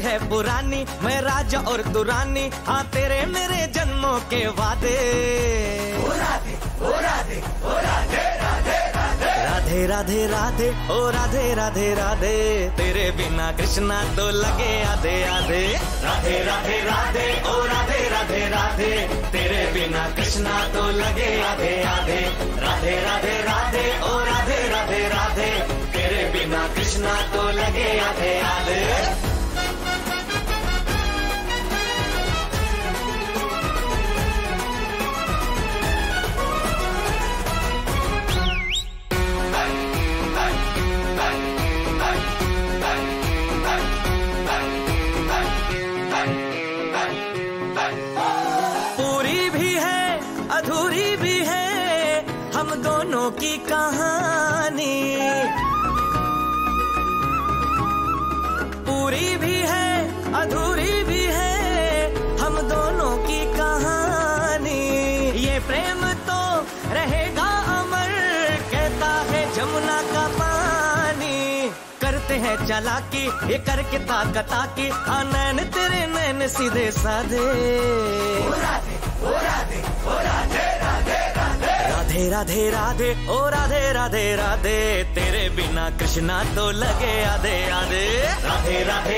है पुरानी, मैं राजा और दुरानी। हाँ तेरे मेरे जन्मों के वादे। ओ राधे ओ राधे ओ राधे राधे राधे राधे राधे ओ राधे राधे राधे। तेरे बिना कृष्णा तो लगे आधे आधे। राधे राधे राधे, ओ राधे राधे राधे। तेरे बिना कृष्णा तो लगे आधे आधे। राधे राधे राधे, ओ राधे राधे राधे। तेरे बिना कृष्णा तो लगे आधे आधे हम की कहानी। पूरी भी है, अधूरी भी है, हम दोनों की कहानी। ये प्रेम तो रहेगा अमर, कहता है जमुना का पानी। करते हैं चालाकी, ये करके ताकता की आ नैन तेरे नैन सीधे साधे। राधे राधे राधे, ओ राधे राधे राधे, तेरे बिना कृष्णा तो लगे आधे आधे। राधे राधे